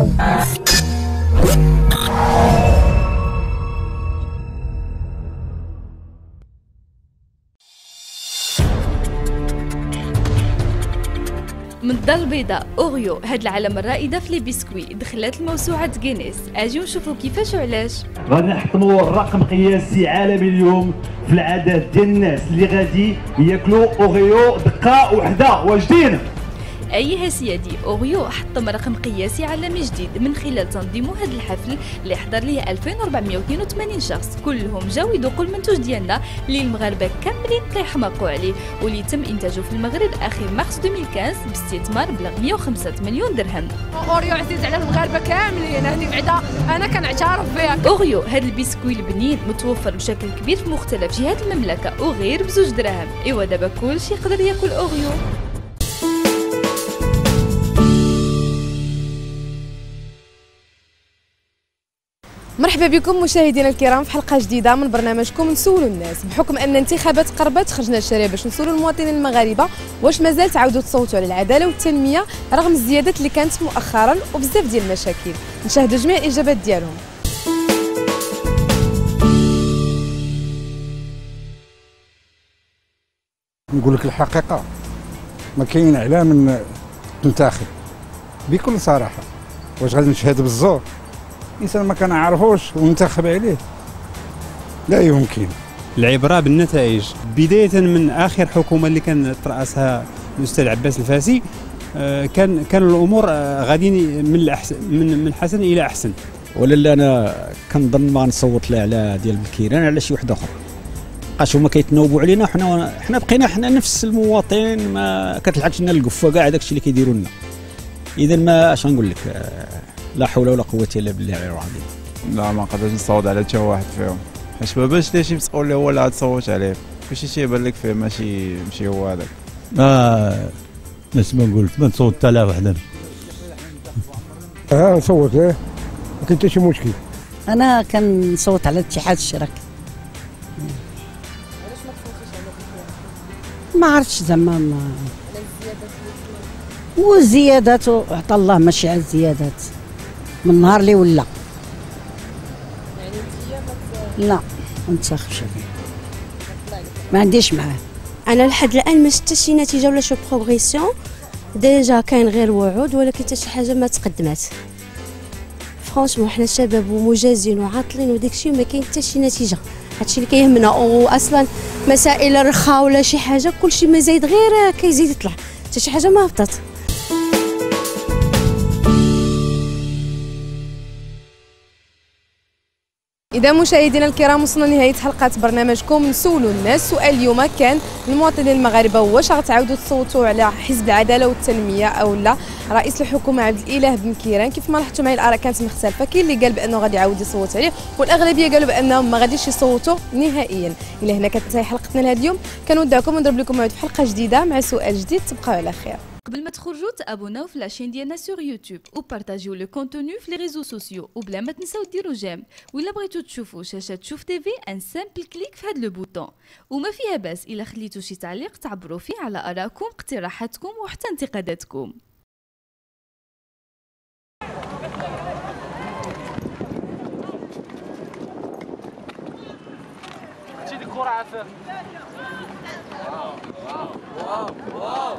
من الدار البيضاء Oreo هاد العلامة الرائدة في les biscuits دخلت الموسوعة غينيس. اجيو نشوفوا كيفاش وعلاش. غادي نحطموا الرقم قياسي عالمي اليوم في العدد ديال الناس اللي غادي ياكلوا Oreo دقة وحدة واش دين أيها سيادي Oreo حطم رقم قياسي عالمي جديد من خلال تنظيم هذا الحفل اللي حضر ليه 2482 شخص كلهم جاو يذوقوا المنتوج ديالنا اللي المغاربه كاملين كيحماقوا عليه واللي تم إنتاجه في المغرب آخر مارس 2015 باستثمار بلغ 105 مليون درهم. اوريو عزيز على المغاربة كاملين هذه بعدا أنا كنعترف بها Oreo هذا البسكوي البنين متوفر بشكل كبير في مختلف جهات المملكة وغير بزوج دراهم إيوا دابا كلشي يقدر ياكل Oreo مرحبا بكم مشاهدينا الكرام في حلقة جديدة من برنامجكم نسولوا الناس. بحكم أن انتخابات قربت خرجنا الشارع باش نسولوا المواطنين المغاربة واش مازال تعاودوا تصوتوا على العدالة والتنمية رغم الزيادات اللي كانت مؤخرا وبزاف ديال المشاكل. نشاهدوا جميع الإجابات ديالهم. نقول لك الحقيقة ما كاين علاه من تنتخب. بكل صراحة. واش غادي نشهد بالزور؟ إنسان ما كنعرفوش وننتخب عليه. لا يمكن. العبرة بالنتائج. بداية من آخر حكومة اللي كان ترأسها الأستاذ عباس الفاسي آه، كان كان الأمور آه، غاديين من الاحسن من من حسن إلى أحسن. ولا أنا كنظن ما نصوت لا على ديال الكيران على شي واحد اخر بقاش هما كيتناوبوا علينا حنا حنا بقينا حنا نفس المواطن ما كتلحقش لنا القفة كاع داكشي اللي كيديروا لنا. اذا ما اش غنقول لك؟ آه، لا حول ولا قوة إلا بالله العلي العظيم. لا ما نقدرش نصوت على حتى واحد فيهم. حيت ما باش شي مسؤول اللي هو اللي غتصوت عليه؟ كلشي تيبان لك فيه ماشي ماشي هو هذاك. ما ما قلت ما نصوت حتى لا وحده. آه نصوت آه. ما كاين حتى شي مشكل. أنا كنصوت على اتحاد الشرك ما عرفتش زعما ما. والزيادات عطى الله ماشي على الزيادات. من النهار اللي ولا. لا ما نتساخفش ما عنديش معاه. أنا لحد الآن ما شفت شي نتيجة ولا شي progression déjà كاين غير وعود ولكن حتى شي حاجة ما تقدمات. franchement حنا شباب ومجازين وعاطلين وداك الشيء وما كاين حتى شي نتيجة. هادشي اللي كيهمنا واصلا مسائل الرخاء ولا شي حاجة كلشي ما زايد غير كيزيد يطلع. حتى شي حاجة ما هبطت. إذا مشاهدينا الكرام وصلنا لنهاية حلقة برنامجكم نسولوا الناس سؤال اليوم كان المواطنين المغاربه واش غتعاودوا تصوتوا على حزب العدالة والتنمية أو لا. رئيس الحكومة عبد الإله بن كيران كيف ما لاحظتوا معي الاراء كانت مختلفه كاين اللي قال بأنه غادي يعاود يصوت عليه والأغلبية قالوا بانهم ما غاديش يصوتوا نهائيا. إلى هنا كتنتهي حلقتنا لهذا اليوم. كنودعكم ونضرب لكم موعد في حلقة جديدة مع سؤال جديد. تبقاو على خير. قبل ما تخرجوا تابوناو في la chaîne ديالنا sur YouTube وبارطاجيو le contenu في les réseaux sociaux وبلا ما تنساو ديروا j'aime ولا بغيتو تشوفوا شاشه تشوف TV un simple clic في هذا le bouton وما فيها باس الا خليتو شي تعليق تعبروا فيه على ارائكم اقتراحاتكم وحتى انتقاداتكم. الكرة عفاف واو واو واو.